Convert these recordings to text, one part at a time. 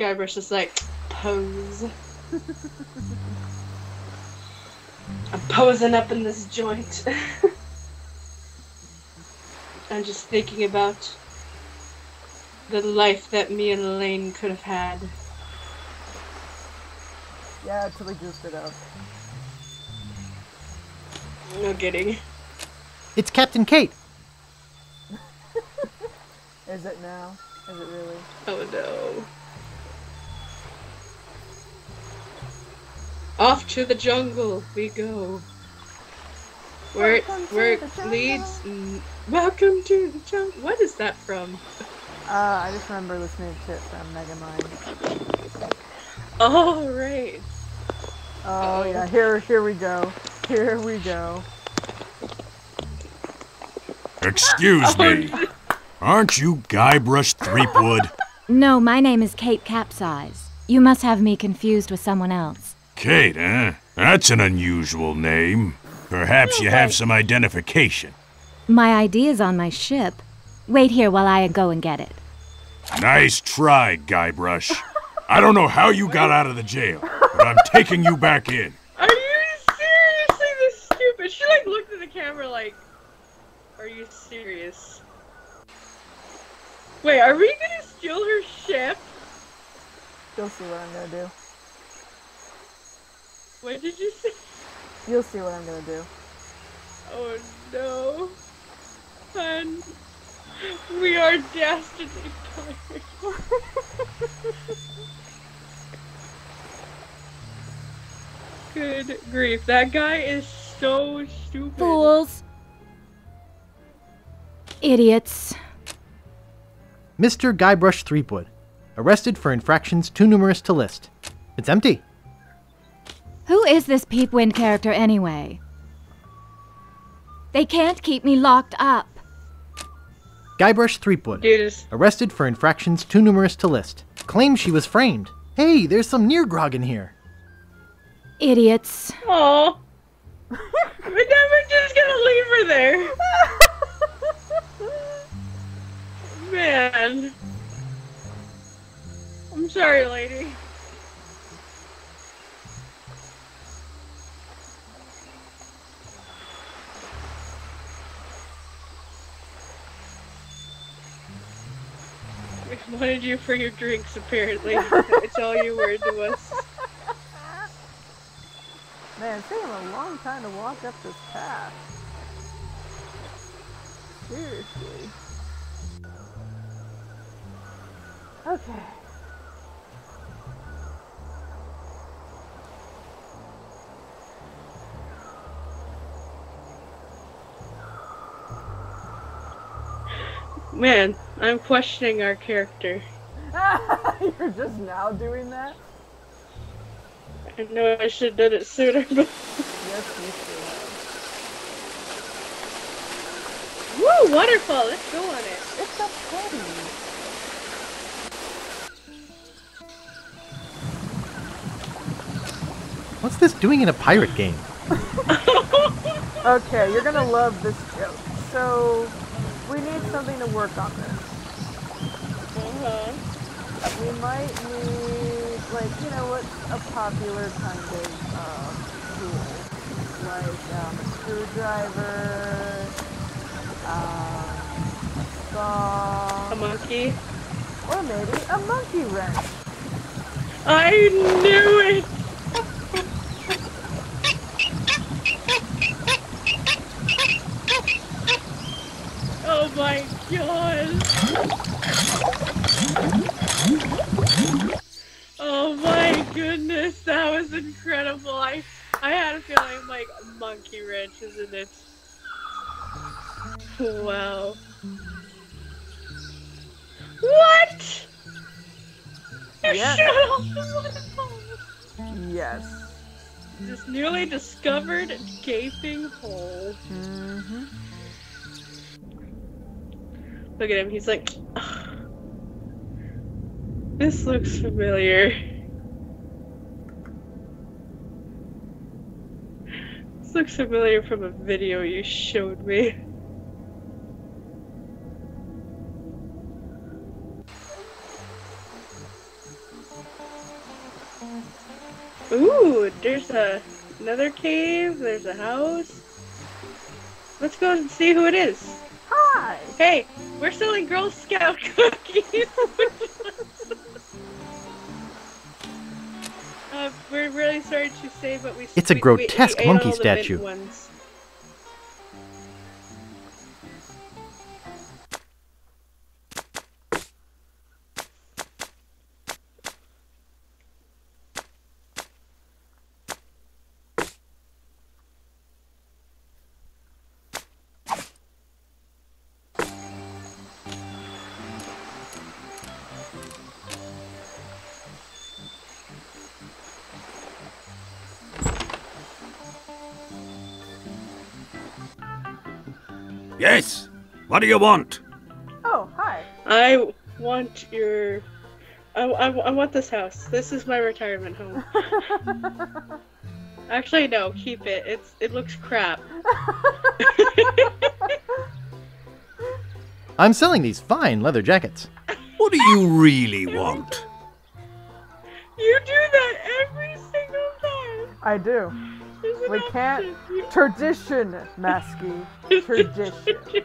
Guybrush is like, pose. I'm posing up in this joint. I'm just thinking about the life that me and Elaine could have had. Yeah, until he juiced it up. No kidding. It's Captain Kate. Is it now? Is it really? Oh no. Off to the jungle we go. Where it, Welcome to where it leads. mm, Welcome to the jungle. What is that from? Uh, I just remember listening to it from Megamind. Oh right. Oh Uh-oh. yeah, here here we go. Here we go. Excuse me. Aren't you Guybrush Threepwood? No, my name is Kate Capsize. You must have me confused with someone else. Kate, eh? That's an unusual name. Perhaps you have some identification. My ID is on my ship. Wait here while I go and get it. Nice try, Guybrush. I don't know how you got out of the jail, but I'm taking you back in. Are you seriously this stupid? She like looked at the camera like, "Are you serious?" Wait, are we gonna steal her ship? You'll see what I'm gonna do. What did you say? You'll see what I'm gonna do. Oh no. Hun. We are dastardly pirates. Good grief, that guy is so stupid. Fools! Idiots. Mr. Guybrush Threepwood. Arrested for infractions too numerous to list. It's empty. Who is this Peepwind character anyway? They can't keep me locked up. Guybrush Threepwood. Dude Arrested for infractions too numerous to list. Claims she was framed. Hey, there's some near grog in here. Idiots. Aw. But then we're just gonna leave her there. Man. I'm sorry, lady. wanted you for your drinks, apparently. It's all you were to us. Man, it's taking a long time to walk up this path. Seriously. Okay. Man, I'm questioning our character. You're just now doing that? I know I should have done it sooner, but Yes, you should have. woo, waterfall. Let's go on it. It's so pretty. What's this doing in a pirate game? Okay, you're gonna love this joke. So, we need something to work on this. Uh-huh. We might need, like, you know, what's a popular kind of uh, tool? Like um, a screwdriver, um, a saw, A monkey. or maybe a monkey wrench. I knew it. Oh my god. Oh my goodness, that was incredible. I I had a feeling like monkey wrench, isn't it? Wow. What? You shut off the waterfall. Yes. This newly discovered gaping hole. Mm-hmm. Look at him, he's like, "Ugh. This looks familiar. This looks familiar from a video you showed me. Ooh, there's a another cave. There's a house. Let's go and see who it is. Hi. Hey, we're selling Girl Scout cookies. uh, we're really sorry to say, but we. It's a we- grotesque we monkey statue. Yes. What do you want? Oh, hi. I want your. I, I, I want this house. This is my retirement home. Actually, no, keep it. It's it looks crap. I'm selling these fine leather jackets. What do you really want? You do that every single time. I do. There's an We can't- Tradition, Masky. Tradition.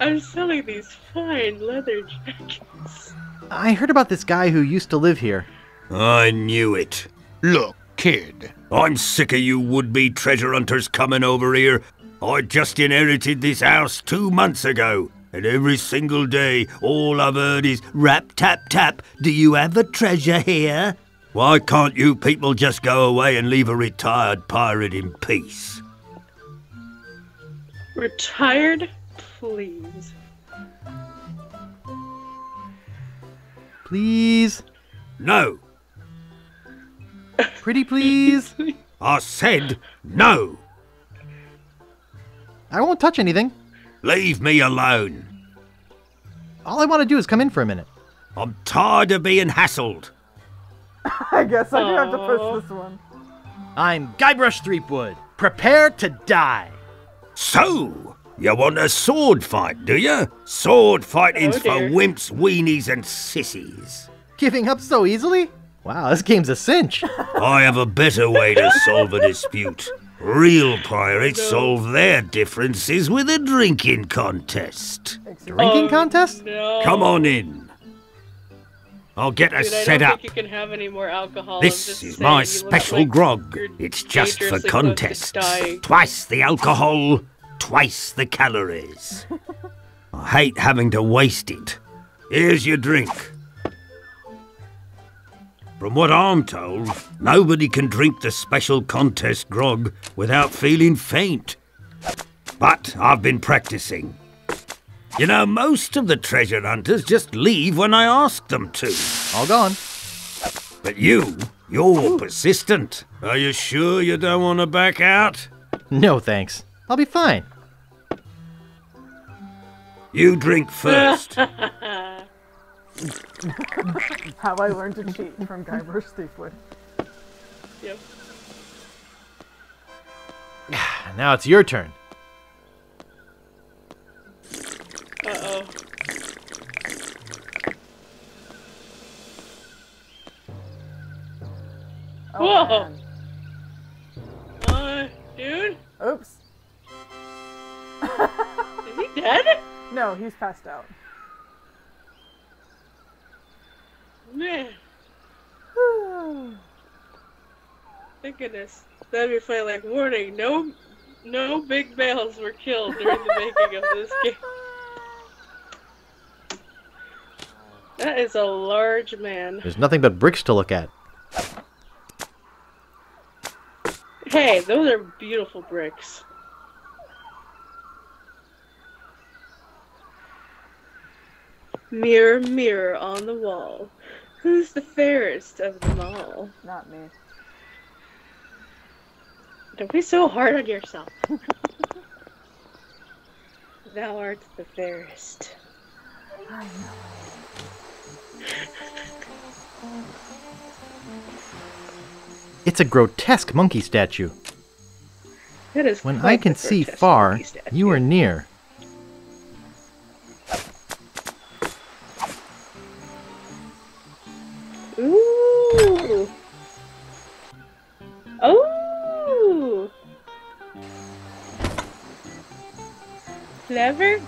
I'm selling these fine leather jackets. I heard about this guy who used to live here. I knew it. Look, kid. I'm sick of you would-be treasure hunters coming over here. I just inherited this house two months ago, and every single day all I've heard is rap tap tap. Do you have a treasure here? Why can't you people just go away and leave a retired pirate in peace? Retired, please. Please? No, Pretty please? I said no. I won't touch anything. Leave me alone. All I want to do is come in for a minute. I'm tired of being hassled. I guess I do have to push this one. I'm Guybrush Threepwood. Prepare to die. So, you want a sword fight, do you? Sword fighting's Oh, for wimps, weenies, and sissies. Giving up so easily? Wow, this game's a cinch. I have a better way to solve a dispute. Real pirates No. solve their differences with a drinking contest. Drinking Oh, contest? No. Come on in. I'll get us Dude, I set up. think you can have any more alcohol. This is my special like grog. It's just for dangerously close to contests. Twice the alcohol, twice the calories. I hate having to waste it. Here's your drink. From what I'm told, nobody can drink the special contest grog without feeling faint. But I've been practicing. You know, most of the treasure hunters just leave when I ask them to. All gone. But you, you're persistent. Are you sure you don't want to back out? No thanks. I'll be fine. You drink first. How I learned to cheat from Guybrush Threepwood. Yep. Now it's your turn. Uh oh. Oh, Whoa. man. Uh, dude, Oops. is he dead? No, he's passed out. Man, thank goodness. That'd be funny. Like, warning: no, no big males were killed during the making of this game. That is a large man. There's nothing but bricks to look at. Hey, those are beautiful bricks. Mirror, mirror on the wall. Who's the fairest of them all? Not me. Don't be so hard on yourself. Thou art the fairest. I know. It's a grotesque monkey statue. When I can see far, you are near. Ooh. Oh. Clever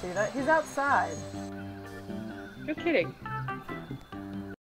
see that? He's outside. No kidding.